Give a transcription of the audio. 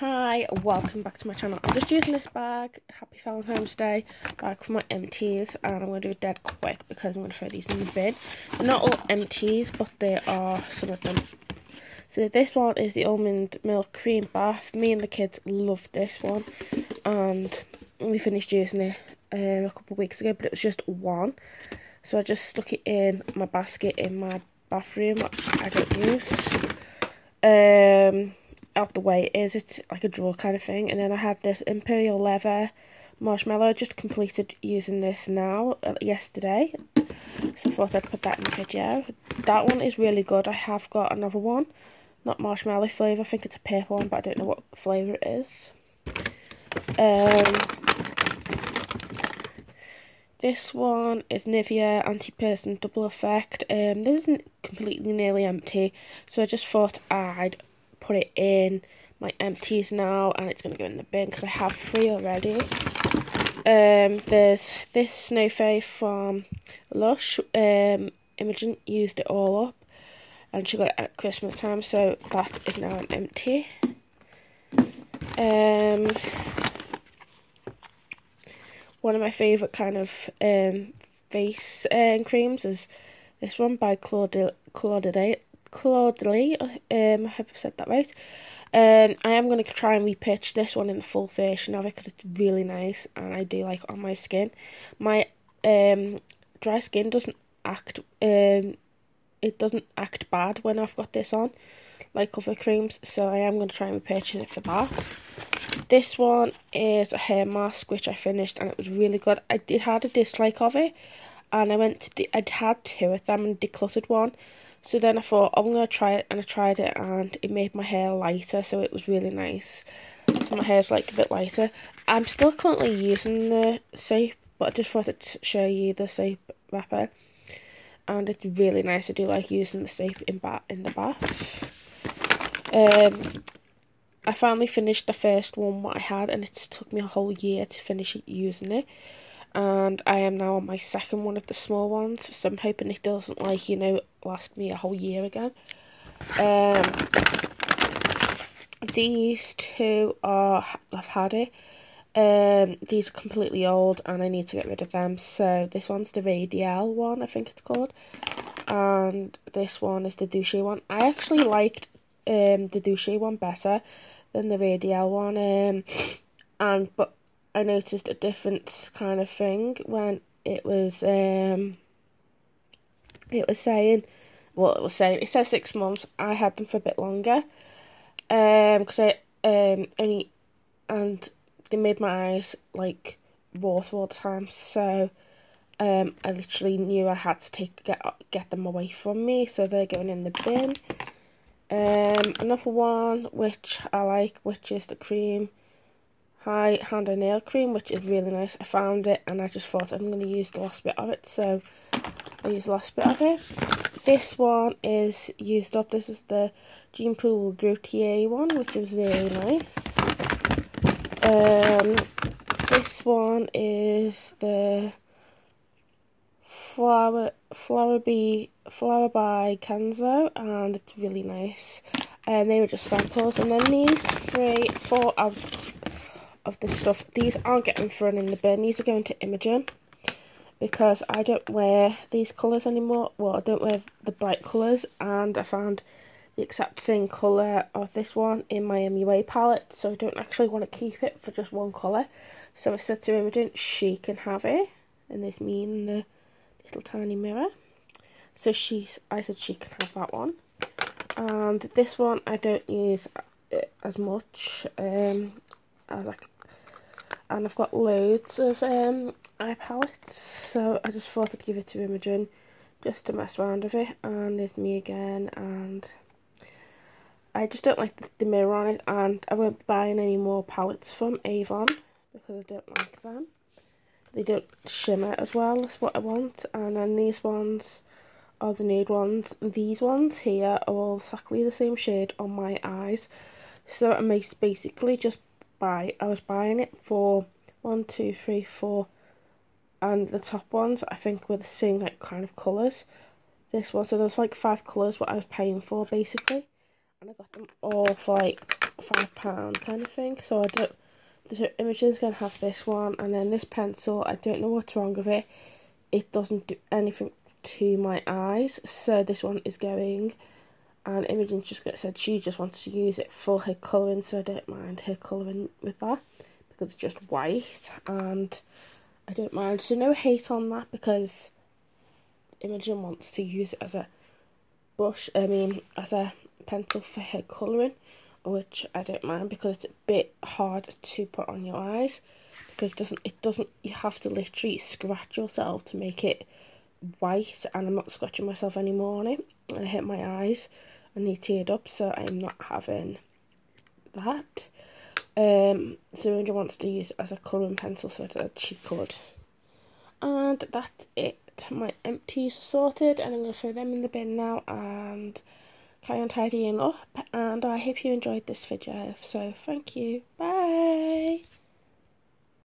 Hi, welcome back to my channel. I'm just using this bag, Happy Valentine's Day bag for my empties and I'm going to do it dead quick because I'm going to throw these in the bin. Not all empties but there are some of them. So this one is the almond milk cream bath. Me and the kids love this one and we finished using it um, a couple of weeks ago but it was just one. So I just stuck it in my basket in my bathroom I don't use. Um, out the way is it's like a drawer kind of thing. And then I had this Imperial Leather marshmallow I just completed using this now uh, yesterday. So I thought I'd put that in the video. That one is really good. I have got another one. Not marshmallow flavour I think it's a purple one but I don't know what flavour it is. Um, this one is Nivea Anti-Person Double Effect. Um, this isn't completely nearly empty, so I just thought I'd put it in my empties now and it's going to go in the bin because I have three already. Um, there's this Snow Fairy from Lush. Um, Imogen used it all up and she got it at Christmas time so that is now an empty. Um, one of my favourite kind of um, face um, creams is this one by Claude Claude Claude Lee. Um, I hope I've said that right. Um, I am going to try and repitch this one in the full version of it because it's really nice and I do like on my skin. My um, dry skin doesn't act um, it doesn't act bad when I've got this on like other creams so I am going to try and repurchase it for that. This one is a hair mask which I finished and it was really good. I did had a dislike of it and I went to I'd had two of them and decluttered one so then I thought, I'm going to try it, and I tried it, and it made my hair lighter, so it was really nice. So my hair's like a bit lighter. I'm still currently using the soap, but I just thought I'd show you the soap wrapper. And it's really nice. I do like using the soap in, ba in the bath. Um, I finally finished the first one what I had, and it took me a whole year to finish using it and I am now on my second one of the small ones so I'm hoping it doesn't like you know last me a whole year again um, these two are I've had it. Um, these are completely old and I need to get rid of them. So this one's the Radial one I think it's called. And this one is the Douche one. I actually liked um, the Douche one better than the Radial one um, and but I noticed a different kind of thing when it was um it was saying well it was saying it says six months I had them for a bit longer um because I um only and they made my eyes like water all the time so um I literally knew I had to take get get them away from me so they're going in the bin. Um another one which I like which is the cream high hand and nail cream which is really nice. I found it and I just thought I'm going to use the last bit of it so I use the last bit of it. This one is used up. This is the Jean Paul Gaultier one which is really nice. Um, this one is the flower flower bee flower by Kenzo and it's really nice. And they were just samples. And then these three four out of this stuff. These aren't getting thrown in the bin. These are going to Imogen because I don't wear these colours anymore. Well, I don't wear the bright colours and I found the exact same colour of this one in my MUA palette so I don't actually want to keep it for just one colour. So I said to Imogen she can have it and there's me in the little tiny mirror. So she's, I said she can have that one. And this one I don't use uh, as much um, as like and I've got loads of um, eye palettes so I just thought I'd give it to Imogen just to mess around with it and there's me again and I just don't like the, the mirror on it and I won't be buying any more palettes from Avon because I don't like them. They don't shimmer as well as what I want and then these ones are the nude ones these ones here are all exactly the same shade on my eyes. So I may basically just buy I was buying it for one two three four and the top ones I think were the same like kind of colours this one so there's like five colours what I was paying for basically and I got them all for like five pound kind of thing. So I don't. The Imogen's gonna have this one, and then this pencil. I don't know what's wrong with it. It doesn't do anything to my eyes, so this one is going. And Imogen just said she just wants to use it for her colouring, so I don't mind her colouring with that because it's just white, and I don't mind. So no hate on that because Imogen wants to use it as a brush, I mean, as a pencil for her colouring, which I don't mind because it's a bit hard to put on your eyes because it doesn't, it doesn't, you have to literally scratch yourself to make it white and I'm not scratching myself anymore on it. I hit my eyes and they teared up, so I'm not having that. Um, Syringa wants to use it as a colouring pencil, so that she could. And that's it my empties sorted and I'm going to throw them in the bin now and carry on tidying up and I hope you enjoyed this video so thank you bye